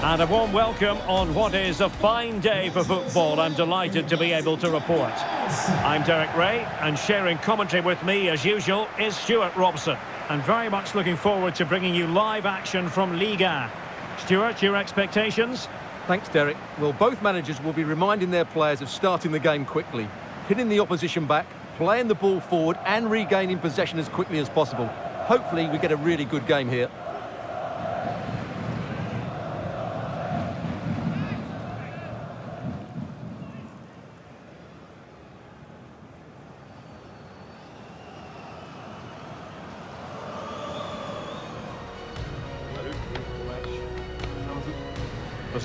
And a warm welcome on what is a fine day for football. I'm delighted to be able to report. I'm Derek Rae, and sharing commentary with me, as usual, is Stewart Robson. And very much looking forward to bringing you live action from Liga. Stewart, your expectations? Thanks, Derek. Well, both managers will be reminding their players of starting the game quickly, hitting the opposition back, playing the ball forward and regaining possession as quickly as possible. Hopefully, we get a really good game here.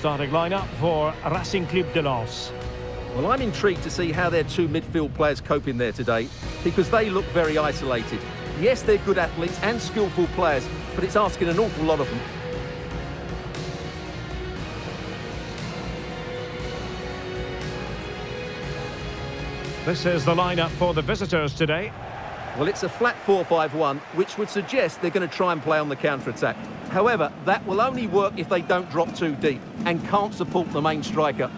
Starting lineup for Racing Club de Lens. Well, I'm intrigued to see how their two midfield players cope in there today because they look very isolated. Yes, they're good athletes and skillful players, but it's asking an awful lot of them. This is the lineup for the visitors today. Well, it's a flat 4-5-1, which would suggest they're going to try and play on the counter-attack. However, that will only work if they don't drop too deep and can't support the main striker.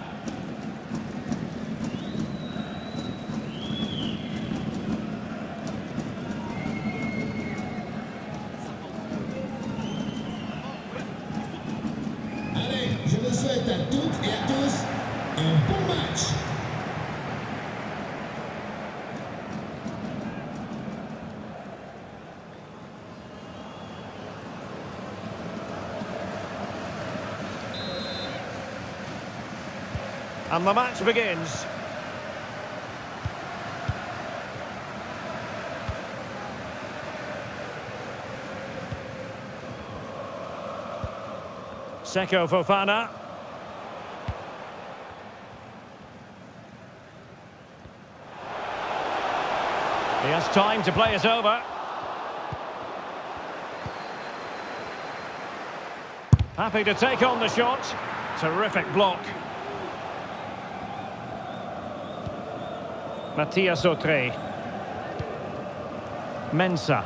And the match begins. Seko Fofana. He has time to play it over. Happy to take on the shot. Terrific block. Mathias Autret. Mensah.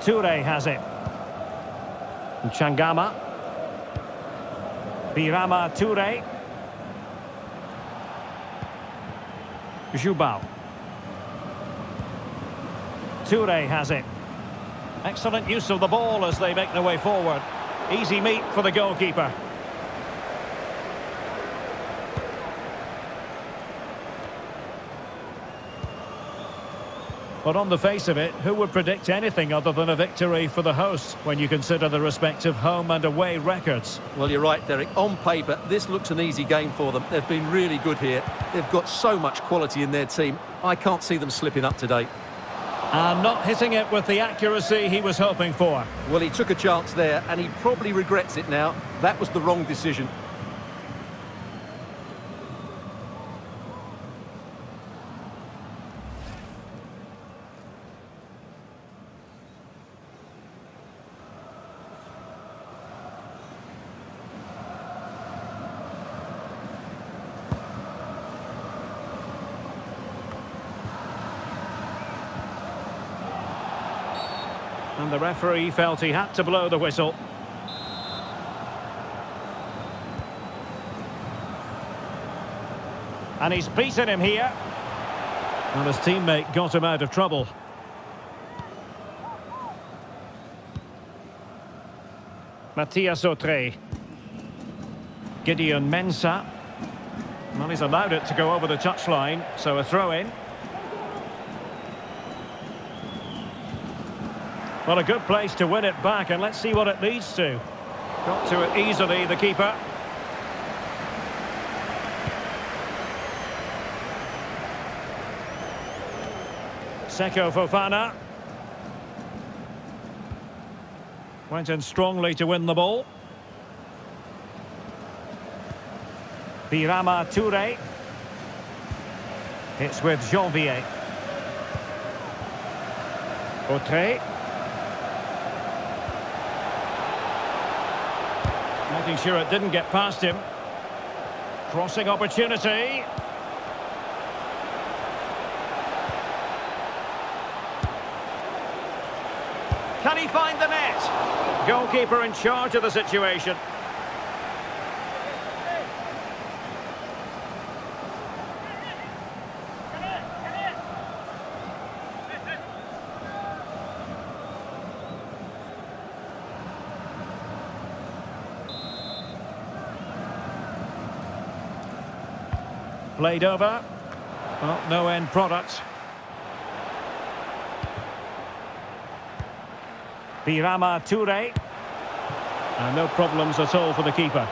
Toure has it. Changama. Birama Toure. Jubal. Toure has it. Excellent use of the ball as they make their way forward. Easy meet for the goalkeeper. But on the face of it, who would predict anything other than a victory for the hosts when you consider the respective home and away records? Well, you're right, Derek. On paper, this looks an easy game for them. They've been really good here. They've got so much quality in their team. I can't see them slipping up today. And not hitting it with the accuracy he was hoping for. Well, he took a chance there, and he probably regrets it now. That was the wrong decision. And the referee felt he had to blow the whistle. And he's beaten him here. And his teammate got him out of trouble. Mathias Autret. Gideon Mensah. Well, he's allowed it to go over the touchline, so a throw-in. Well, a good place to win it back, and let's see what it leads to. Got to it easily, the keeper. Seko Fofana. Went in strongly to win the ball. Birama Toure. It's with Janvier. Autret. Making sure it didn't get past him. Crossing opportunity. Can he find the net? Goalkeeper in charge of the situation. Played over. Well, no end product. Birama Toure. And no problems at all for the keeper.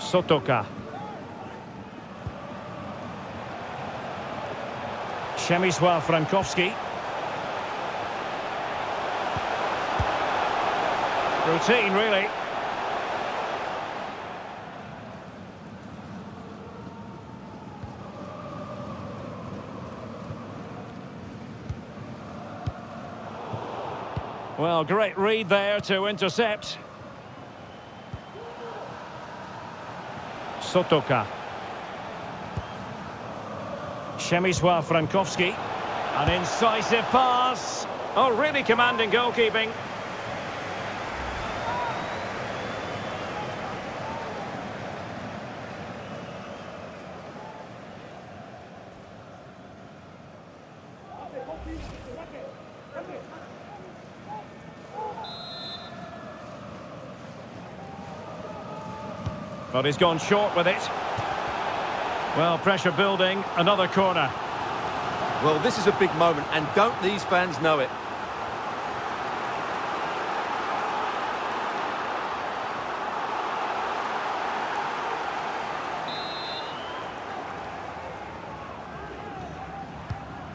Sotoka. Przemysław Frankowski. Routine, really. Well, great read there to intercept. Sotoka. Przemysław Frankowski. An incisive pass. Oh, really commanding goalkeeping. But he's gone short with it. Well, pressure building, another corner. Well, this is a big moment, and don't these fans know it?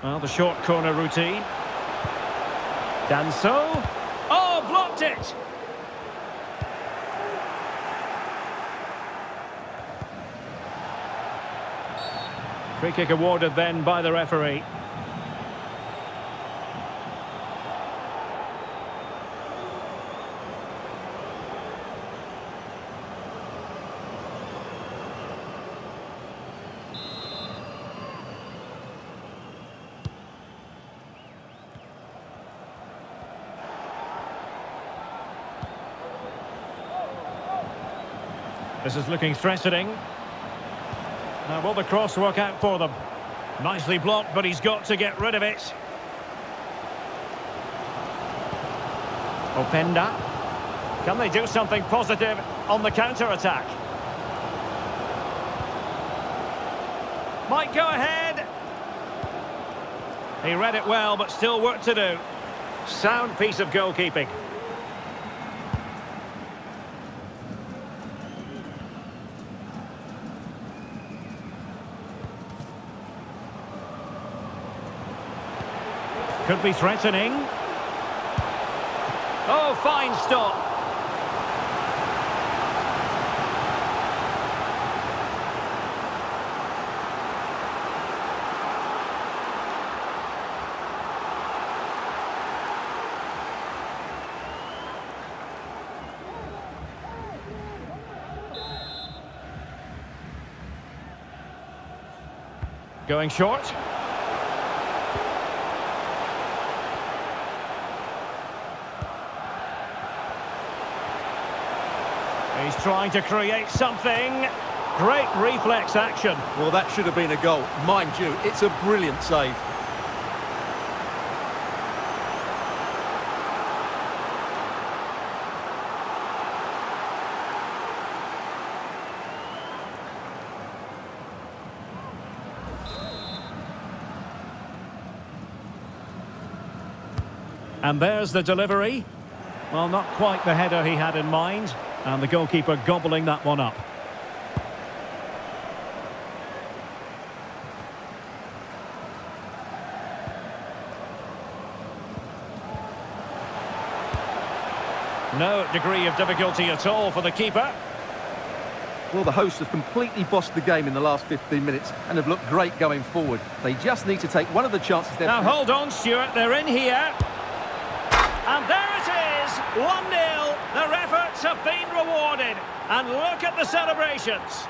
Well, the short corner routine. Danso. Oh, blocked it! Free kick awarded then by the referee. This is looking threatening. Now, will the cross work out for them? Nicely blocked, but he's got to get rid of it. Openda. Can they do something positive on the counter-attack? Might go ahead. He read it well, but still work to do. Sound piece of goalkeeping. Could be threatening. Oh, fine stop. Going short. Trying to create something. Great reflex action. Well, that should have been a goal. Mind you, it's a brilliant save. And there's the delivery. Well, not quite the header he had in mind. And the goalkeeper gobbling that one up. No degree of difficulty at all for the keeper. Well, the hosts have completely bossed the game in the last 15 minutes and have looked great going forward. They just need to take one of the chances. Now, hold on, Stewart. They're in here. And there it is, 1-0. Their efforts have been rewarded. And look at the celebrations.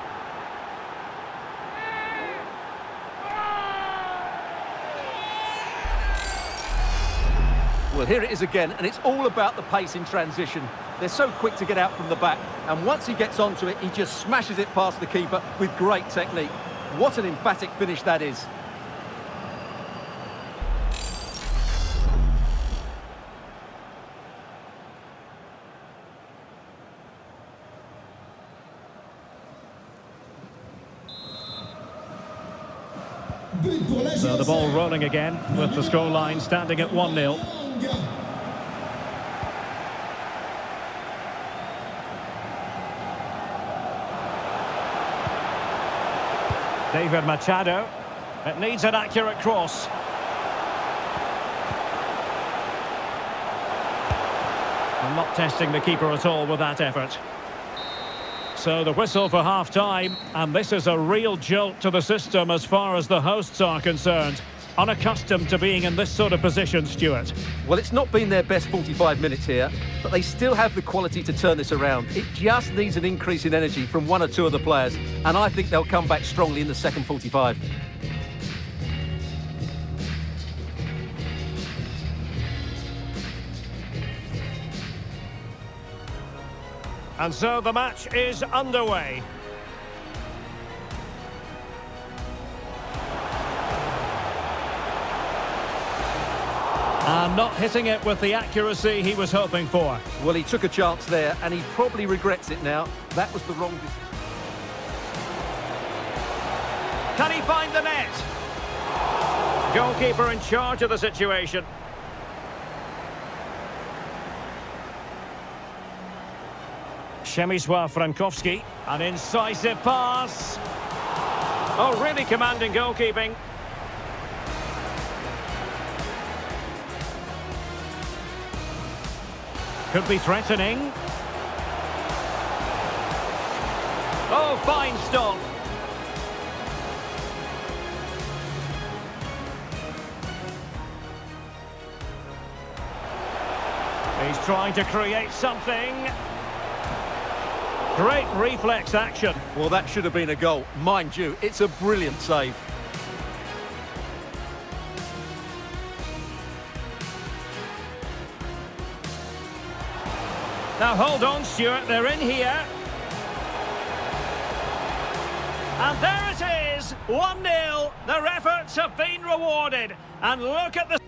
Well, here it is again, and it's all about the pace in transition. They're so quick to get out from the back, and once he gets onto it, he just smashes it past the keeper with great technique. What an emphatic finish that is. So the ball rolling again with the scoreline standing at 1-0. Deiver Machado. It needs an accurate cross. And not testing the keeper at all with that effort. So the whistle for half-time, and this is a real jolt to the system as far as the hosts are concerned. Unaccustomed to being in this sort of position, Stewart. Well, it's not been their best 45 minutes here, but they still have the quality to turn this around. It just needs an increase in energy from one or two of the players, and I think they'll come back strongly in the second 45. And so the match is underway. And not hitting it with the accuracy he was hoping for. Well, he took a chance there, and he probably regrets it now. That was the wrong decision. Can he find the net? Goalkeeper in charge of the situation. Przemysław Frankowski, an incisive pass. Oh, really commanding goalkeeping. Could be threatening. Oh, fine stop. He's trying to create something. Great reflex action. Well, that should have been a goal. Mind you, it's a brilliant save. Now hold on, Stewart, they're in here. And there it is, 1-0. Their efforts have been rewarded. And look at the...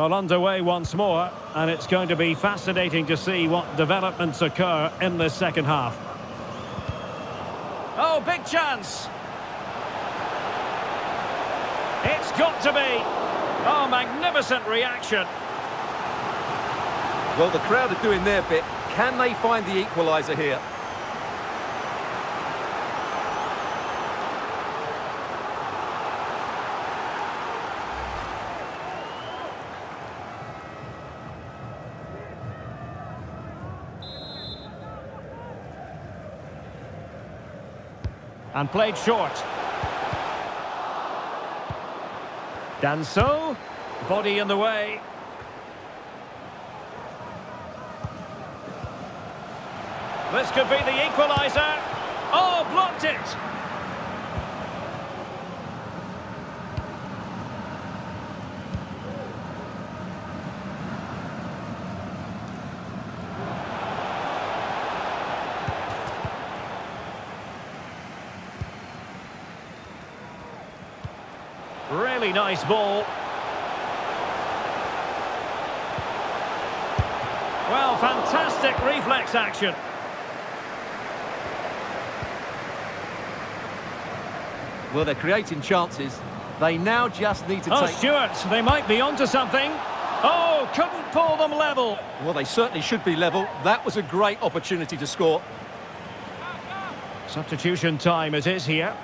Well, underway once more, and it's going to be fascinating to see what developments occur in this second half. Oh, big chance! It's got to be! Oh, magnificent reaction! Well, the crowd are doing their bit. Can they find the equaliser here? And played short. Danso, body in the way. This could be the equaliser. Oh, blocked it! Really nice ball. Well, fantastic reflex action. Well, they're creating chances. They now just need to Oh, take... Stewart, they might be onto something. Oh, couldn't pull them level. Well, they certainly should be level. That was a great opportunity to score. Substitution time it is here.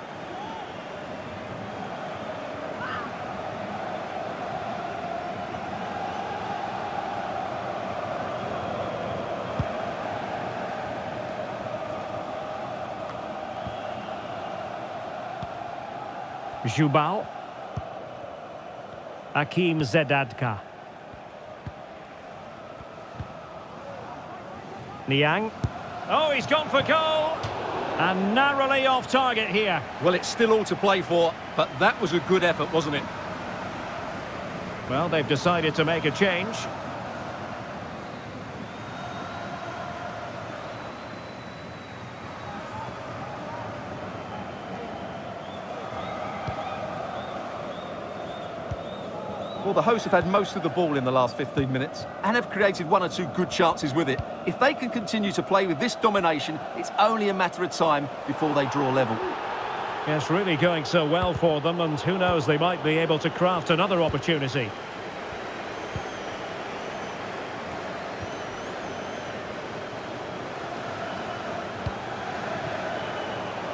Jubal. Akim Zedadka. Niang. Oh, he's gone for goal. And narrowly off target here. Well, it's still all to play for, but that was a good effort, wasn't it? Well, they've decided to make a change. Well, the hosts have had most of the ball in the last 15 minutes and have created one or two good chances with it. If they can continue to play with this domination, it's only a matter of time before they draw level. It's really going so well for them, and who knows, they might be able to craft another opportunity.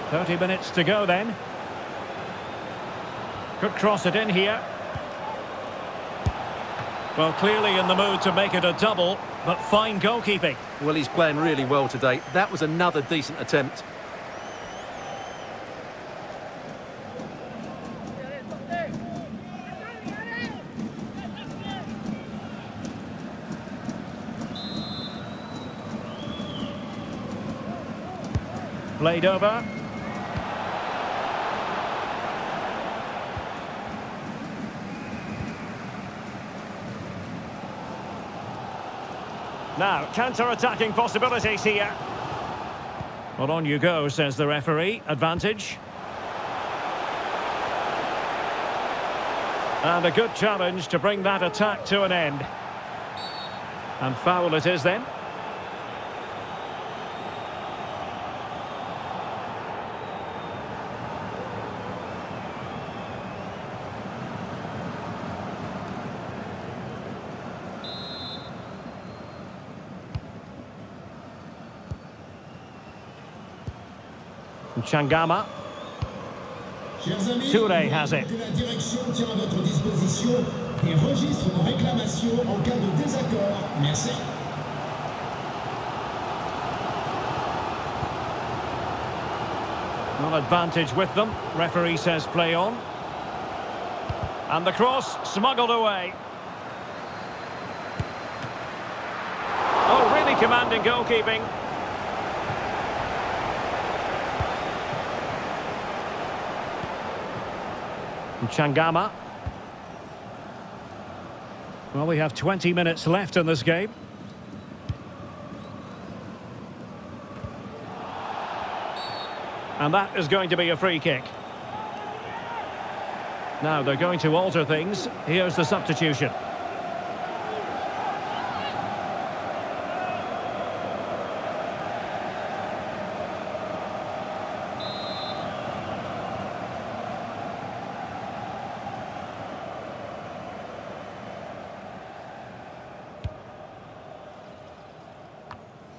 Thirty minutes to go then. Could cross it in here. Well, clearly in the mood to make it a double, but fine goalkeeping. Well, he's playing really well today. That was another decent attempt. Played over. Now, counter-attacking possibilities here. Well, on you go, says the referee. Advantage. And a good challenge to bring that attack to an end. And foul it is then. Cas de désaccord. Merci. Well, advantage with them. Referee says play on. And the cross smuggled away. Oh, really commanding goalkeeping. Changama. Well, we have 20 minutes left in this game. And that is going to be a free kick. Now, they're going to alter things. Here's the substitution.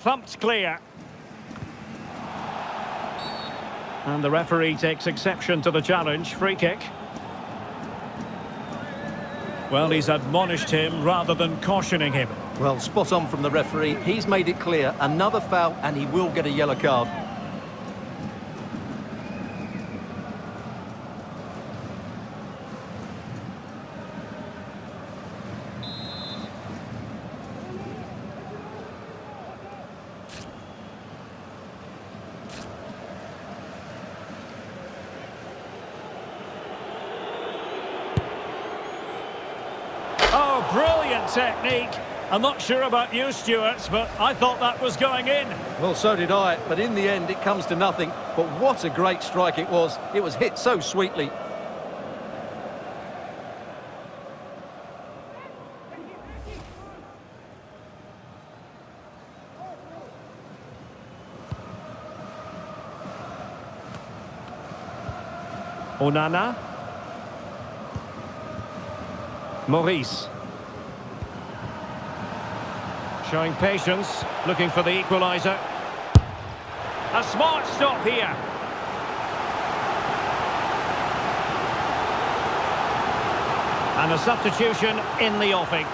Thumped clear. And the referee takes exception to the challenge. Free kick. Well, he's admonished him rather than cautioning him. Well, spot on from the referee. He's made it clear. Another foul and he will get a yellow card. Oh, brilliant technique. I'm not sure about you, Stewart, but I thought that was going in. Well, so did I, but in the end it comes to nothing. But what a great strike it was. It was hit so sweetly. Onana. Maurice. Showing patience, looking for the equaliser. A smart stop here. And a substitution in the offing.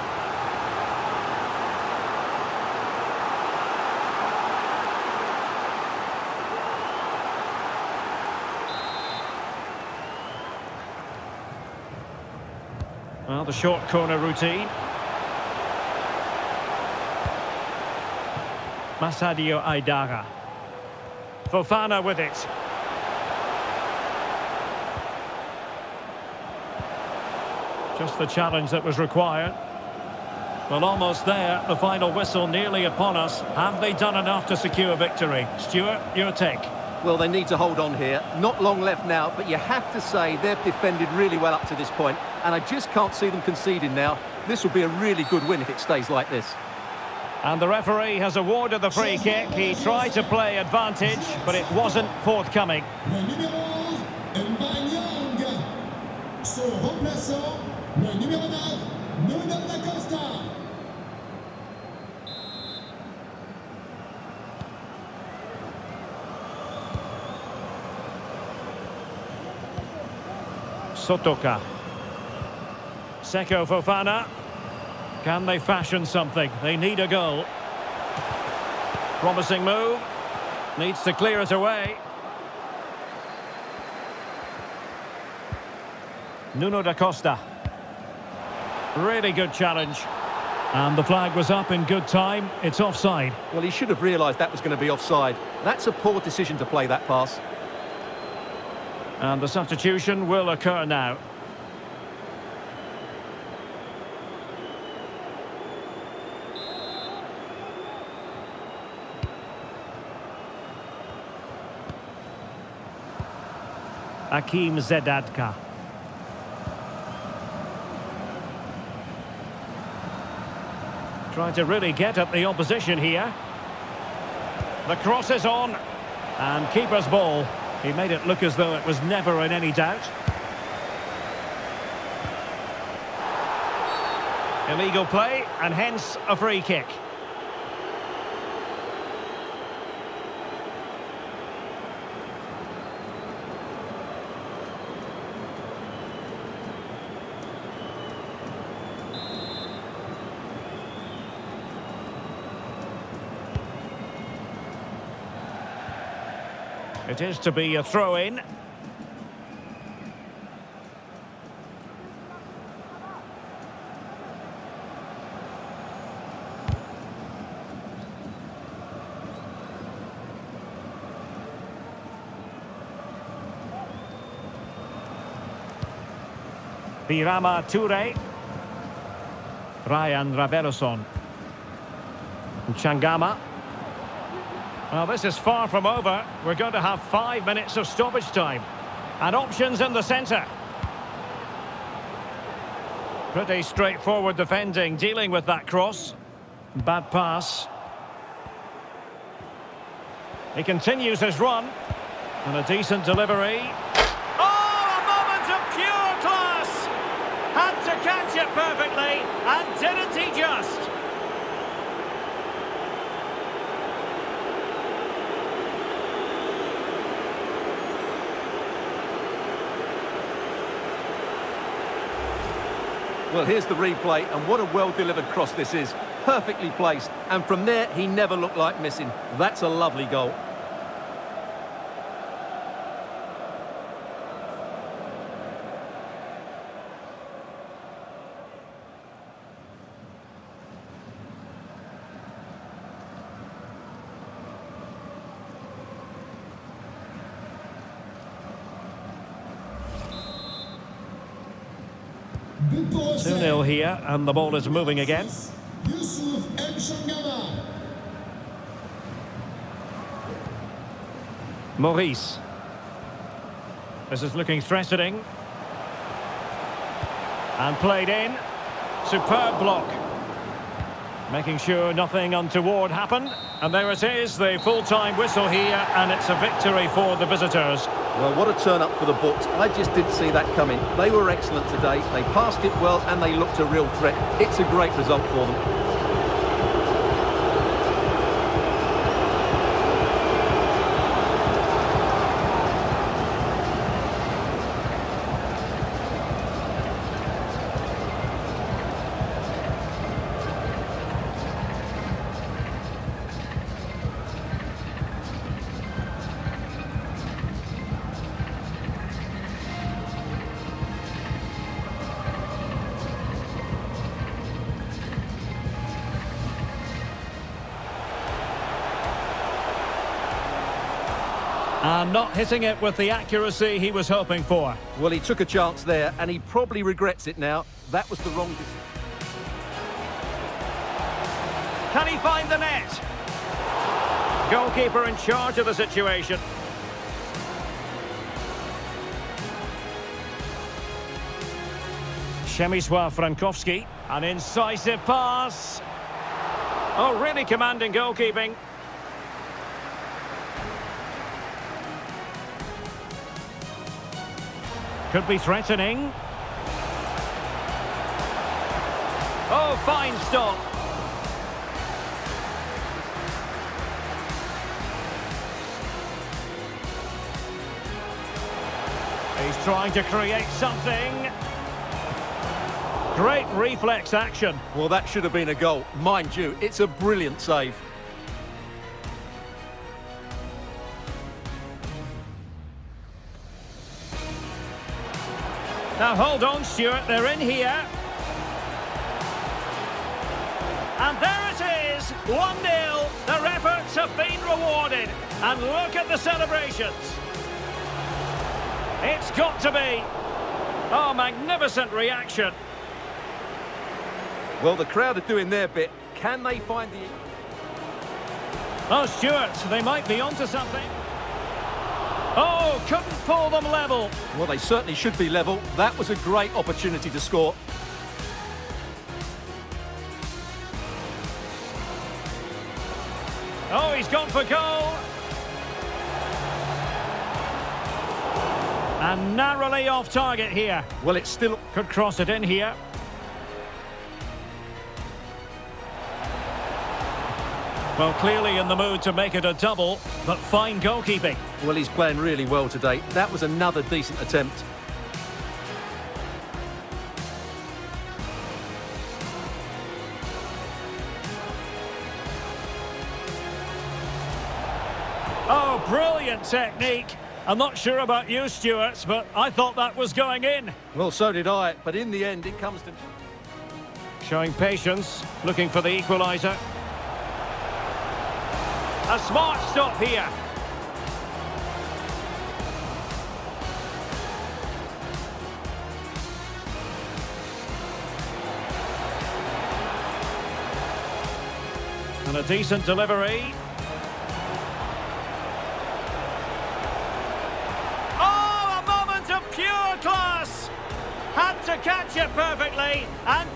Well, the short corner routine. Massadio Haïdara. Fofana with it. Just the challenge that was required. Well, almost there. The final whistle nearly upon us. Have they done enough to secure victory? Stewart, your take. Well, they need to hold on here. Not long left now, but you have to say they've defended really well up to this point, and I just can't see them conceding now. This will be a really good win if it stays like this. And the referee has awarded the free kick. He tried to play advantage, but it wasn't forthcoming. Le numéro 11, Mbanyang. Son remplaçant, le numéro 9, Nuno da Costa. Sotoka. Seko Fofana. Can they fashion something? They need a goal. Promising move. Needs to clear it away. Nuno da Costa. Really good challenge. And the flag was up in good time. It's offside. Well, he should have realised that was going to be offside. That's a poor decision to play that pass. And the substitution will occur now. Akim Zedadka. Trying to really get at the opposition here. The cross is on. And keeper's ball. He made it look as though it was never in any doubt. Illegal play, and hence a free kick. It is to be a throw-in. Birama Toure. Rayan Raveloson. Changama. Well, this is far from over. We're going to have five minutes of stoppage time. And options in the centre. Pretty straightforward defending, dealing with that cross. Bad pass. He continues his run. And a decent delivery. Oh, a moment of pure class! Had to catch it perfectly, and didn't he just? Well, here's the replay, and what a well-delivered cross this is. Perfectly placed, and from there, he never looked like missing. That's a lovely goal. 2-0 here, and the ball is moving again. Maurice. This is looking threatening. And played in. Superb block. Making sure nothing untoward happened. And there it is, the full-time whistle here, and it's a victory for the visitors. Well, what a turn up for the books. I just didn't see that coming. They were excellent today. They passed it well, and they looked a real threat. It's a great result for them. not hitting it with the accuracy he was hoping for. Well, he took a chance there, and he probably regrets it now. That was the wrong decision. Can he find the net? Goalkeeper in charge of the situation. Przemysław Frankowski, an incisive pass. Oh, really commanding goalkeeping. Could be threatening. Oh, fine stop. He's trying to create something. Great reflex action. Well, that should have been a goal. Mind you, it's a brilliant save. Now hold on, Stewart, they're in here. And there it is, 1-0. Their efforts have been rewarded. And look at the celebrations. It's got to be. Oh, magnificent reaction. Well, the crowd are doing their bit. Can they find the... Oh, Stewart, they might be onto something. Oh, couldn't pull them level. Well, they certainly should be level. That was a great opportunity to score. Oh, he's gone for goal. And narrowly off target here. Well, it still... Could cross it in here. Well, clearly in the mood to make it a double, but fine goalkeeping. Well, he's playing really well today. That was another decent attempt. Oh, brilliant technique. I'm not sure about you, Stewart, but I thought that was going in. Well, so did I, but in the end, it comes to... Showing patience, looking for the equaliser. A smart stop here. And a decent delivery. Oh, a moment of pure class! Had to catch it perfectly and